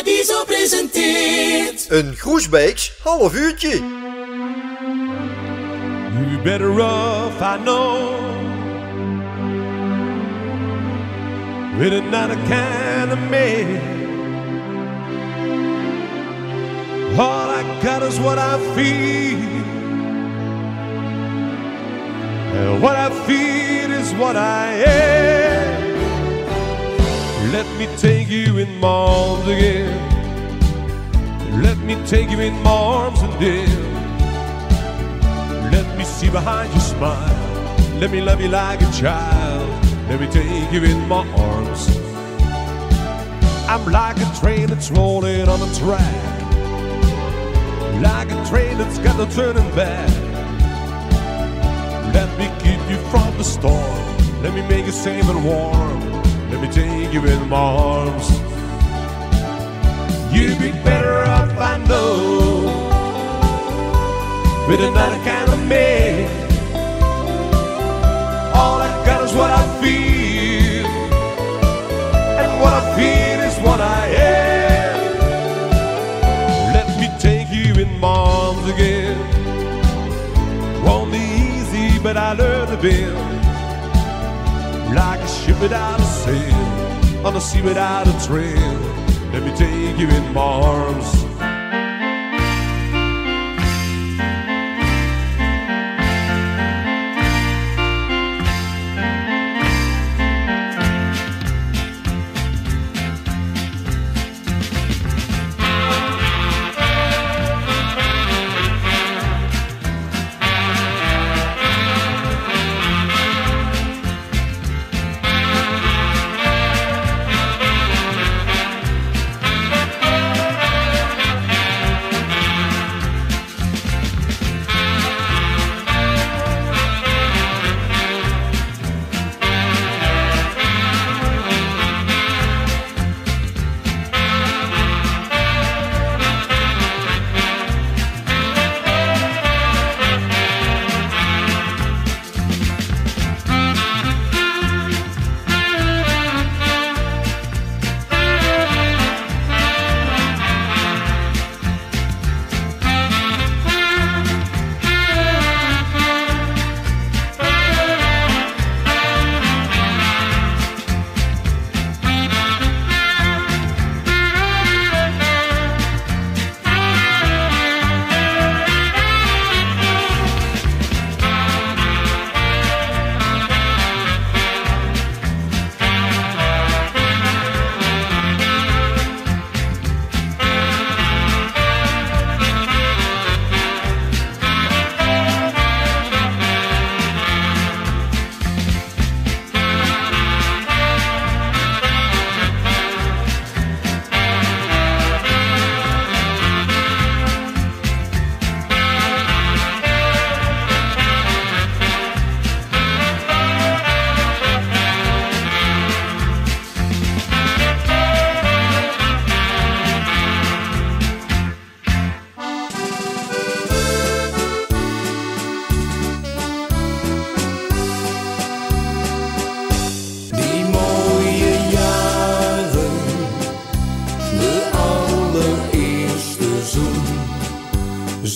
Paradiso presenteert Een Groesbeeks half uurtje. You better rough, I know. With another kind of man. All I got is what I feel. And what I feel is what I am. Let me take you in my arms again. Let me take you in my arms and then. Let me see behind your smile. Let me love you like a child. Let me take you in my arms. I'm like a train that's rolling on the track. Like a train that's got no turning back. Let me keep you from the storm. Let me make you safe and warm. Let me take you in my arms. You'd be better off, I know with another kind of man. All I got is what I feel, and what I feel is what I am. Let me take you in my arms again. Won't be easy, but I learned to build like without a sail, on the sea without a trail. Let me take you in my arms.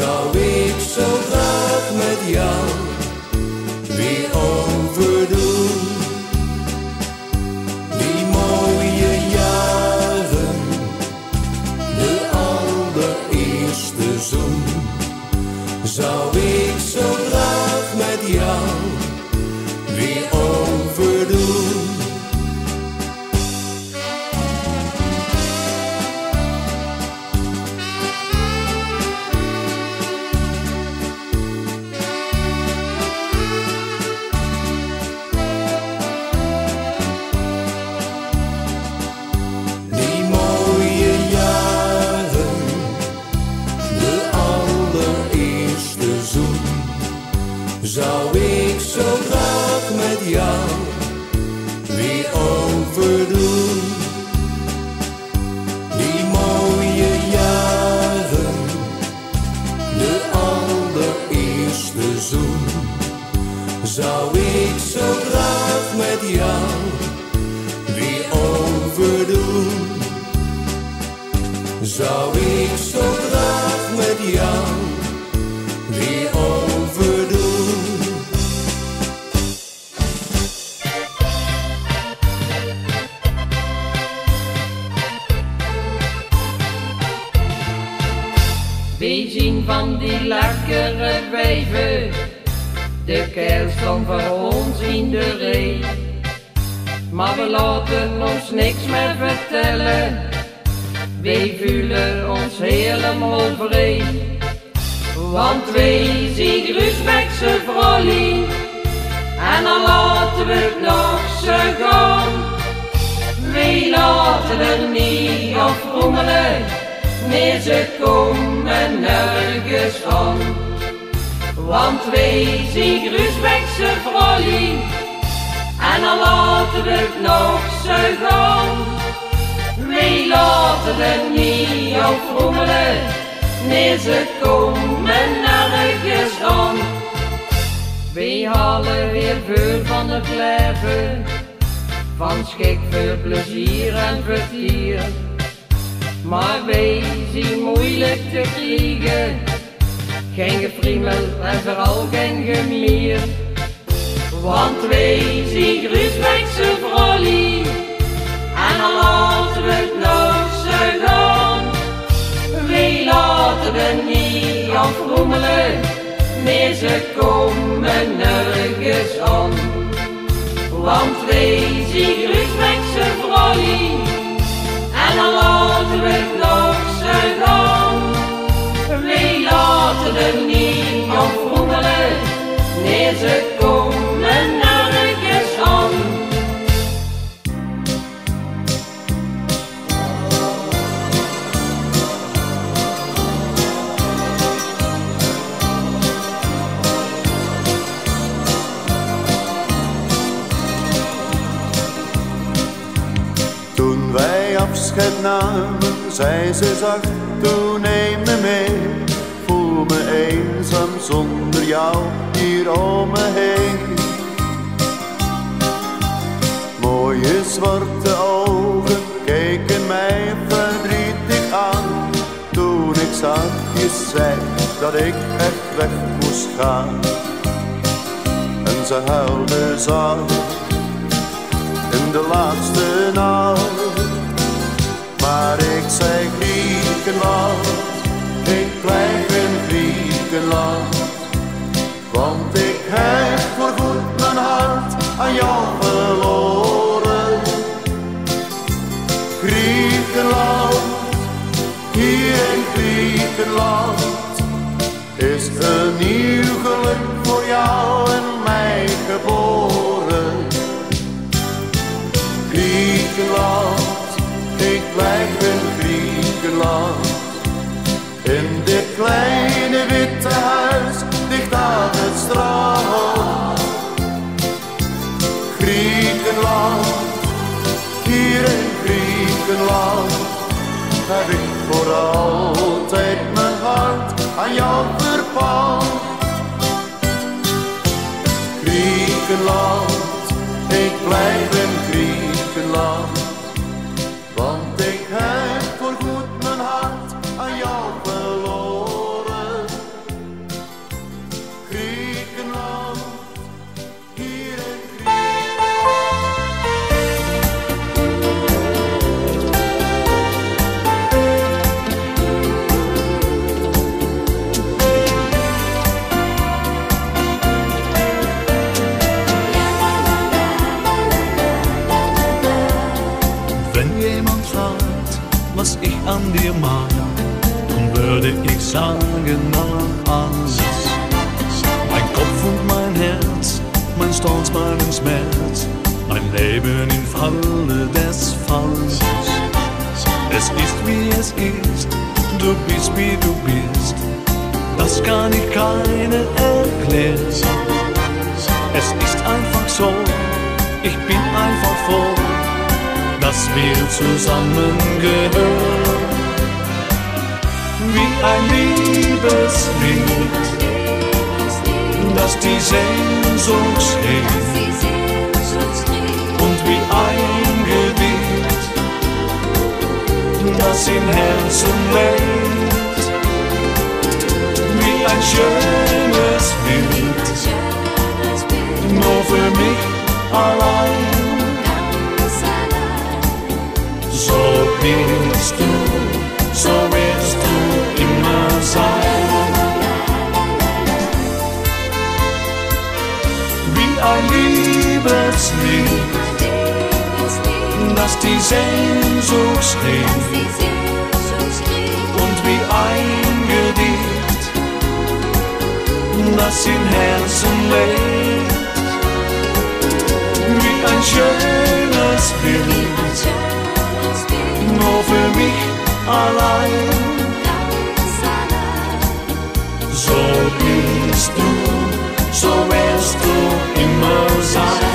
Zou ik zo young. Kerst stond voor ons in de ree. Maar we laten ons niks meer vertellen, wij voelen ons helemaal vrij. Want wij zien Grusbeckse vrolie, en dan laten we het nog zo gaan. Wij laten er niet op rommelen, nee ze komen nergens aan. Want wij zien Grusbeckse vrolie, en dan laten we het nog zo. Wij laten er niet op rommelen, nee ze komen nergens aan. Wij halen weer veel van het leven, van schik plezier en vertier. Maar wij zien moeilijk te kriegen, geen gefriemel en vooral geen gemier. Want wij zien Grusbeckse vrolie, en dan laten we het nog gaan. Wij laten er niet op rommelen, nee ze komen nergens aan. Want wij zien Grusbeckse vrolie, en dan laten we het nog. Niet nee ze komen nergens. Toen wij afscheid namen, zei ze zacht, toen neem me mee. Voel me eenzaam zonder jou hier om me heen. Mooie zwarte ogen keken mij verdrietig aan. Toen ik zachtjes zei dat ik echt weg moest gaan. En ze huilde zacht in de laatste nacht. Maar ik zei Griekenland, ik blijf in Griekenland. Want ik heb voorgoed mijn hart aan jou verloren. Griekenland, hier in Griekenland, is een nieuw geluk voor jou en mij geboren. Griekenland, ik blijf in Griekenland. In dit kleine witte huis, aan het strand. Griekenland, hier in Griekenland, heb ik voor altijd mijn hart aan jou verpand. Griekenland, ik blijf mag, dann würde ich sagen, na alles. Mein Kopf und mein Herz, mein Stolz, mein Schmerz, mein Leben im Falle des Falls. Es ist wie es ist, du bist wie du bist, das kann ich keiner erklären. Es ist einfach so, ich bin einfach froh dass wir zusammengehören. Wie ein Liebeslied, das die Sehnsucht schlägt. Und wie ein Gedicht, das in Herzen lebt. Wie ein schönes Bild, nur für mich allein. So bist du, Liebeslied, das die Sehnsucht schrieb. Und wie ein Gedicht, das im Herzen lebt. Wie ein schönes Bild, nur für mich allein. So bist du, so wirst du Mickey Mouse.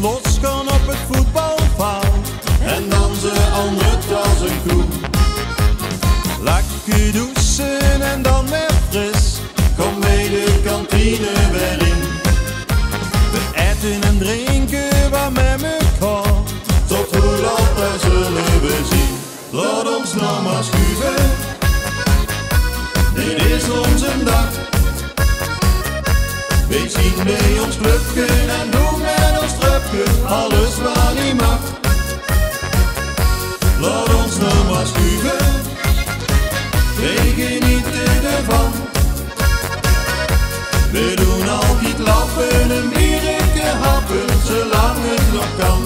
Los gaan op het voetbalveld. En dansen al nut als een koe. Lekker douchen en dan weer fris. Kom mee de kantine weer in. We eten en drinken wat met elkaar. Tot hoe laat wij zullen we zien. Laat ons nou maar. Dit is onze dag. We zien bij ons clubje alles wat niet mag. Laat ons nou maar schuiven. We genieten ervan. We doen altijd lappen en biertje happen, zolang het nog kan.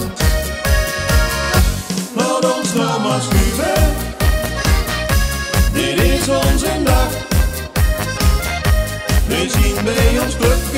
Laat ons nou maar schuiven. Dit is onze dag. We zien bij ons clubje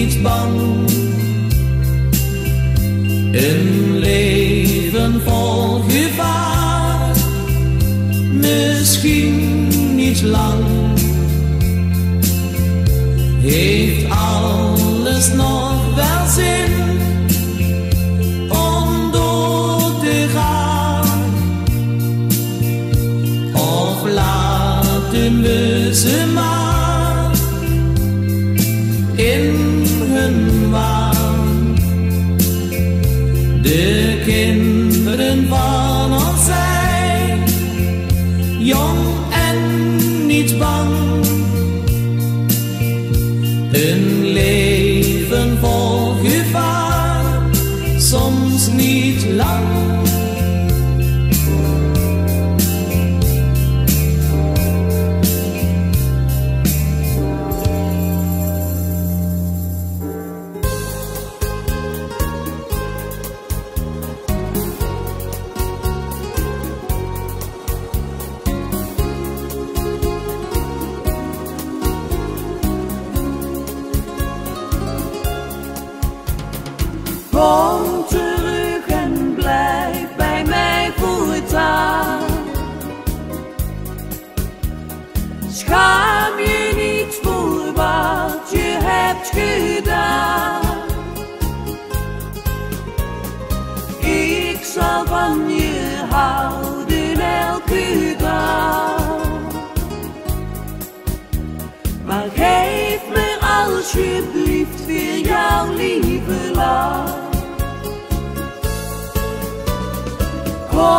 niet bang. Een leven vol gevaar, misschien niet lang. Heeft alles nog wel zin? hidden violence.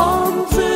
on to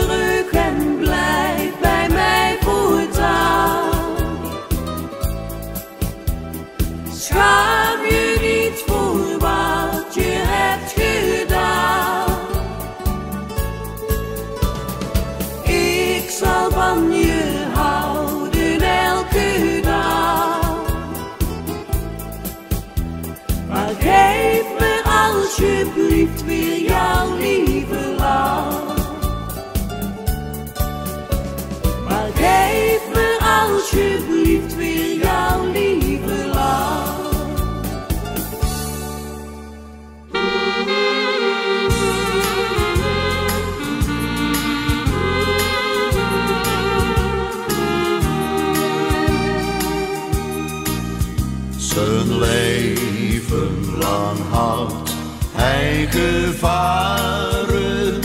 gevaren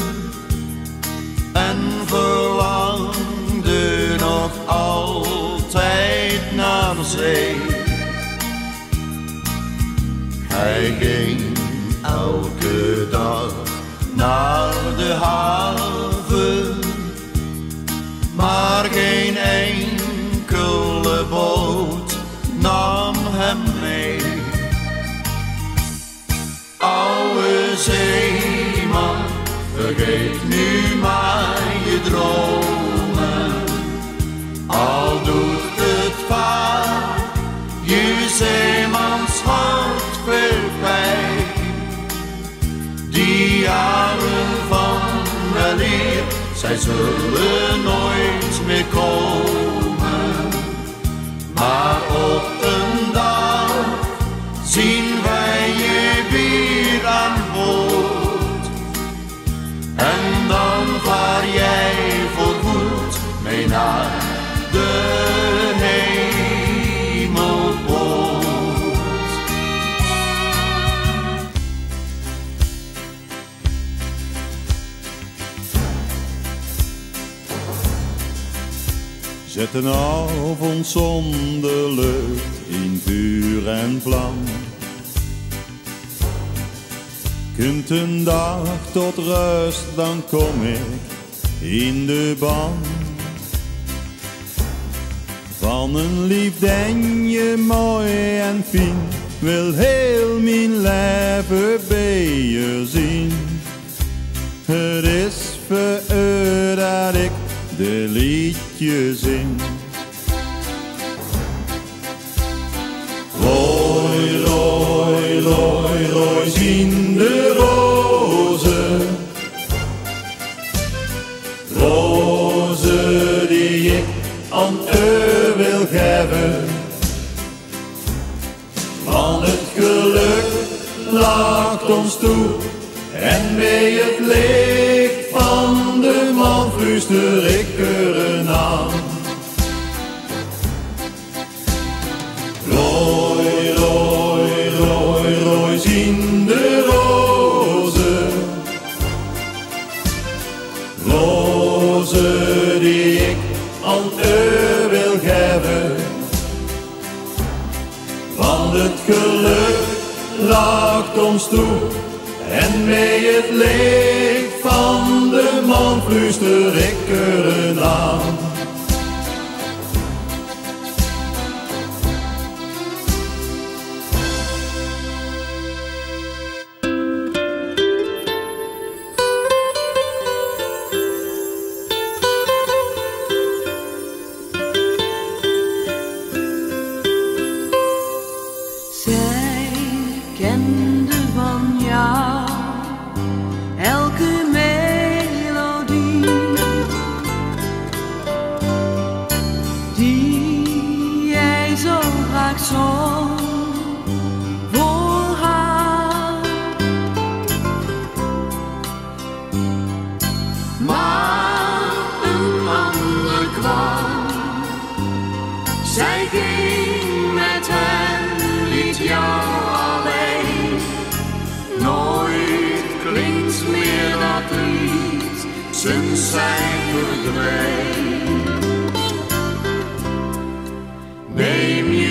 en verlangde nog altijd naar zee. Hij ging elke dag naar de haven, maar geen één. weet nu maar je dromen. Al doet het vaak je zeemanshart veel pijn. Die jaren van weleer, zij zullen nooit Met een avond zonder lucht in vuur en vlam. Kunt een dag tot rust, dan kom ik in de band. Van een lief je mooi en fijn, wil heel mijn leven bij je zien. Het is voor u dat ik de liedje zing. Rooi, rooi, rooi, rooi, zien de rozen. Rozen die ik aan u wil geven. Van het geluk laat ons toe en bij het de man fluister ik er aan. Rooi, rooi, rooi, rooi, zien de rozen. Rozen die ik aan u wil geven. Van het geluk laat ons toe en bij het van fluister ik er aan. Sinds zij verdween. Neem je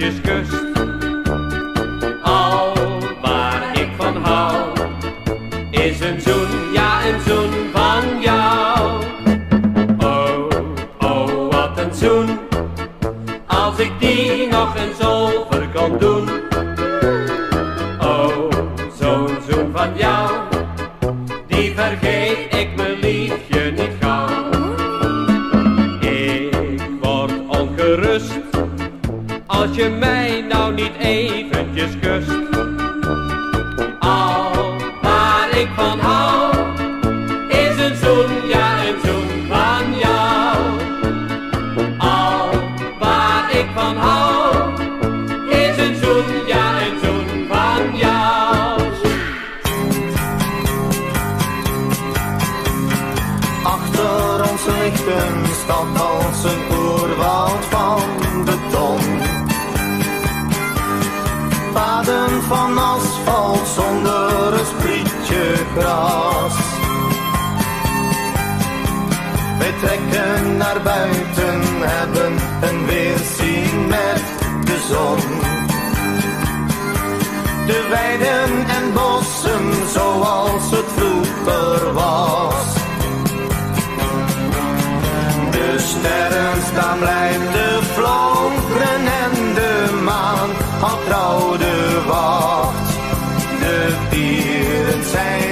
desgaste dan als een oerwoud van beton. Paden van asfalt zonder een sprietje gras. Wij trekken naar buiten, hebben een weerzien met de zon. De weiden en bossen zoals het vroeger was. sterren staan blijft de vlonkeren en de maan had trouw de wacht. De dieren zijn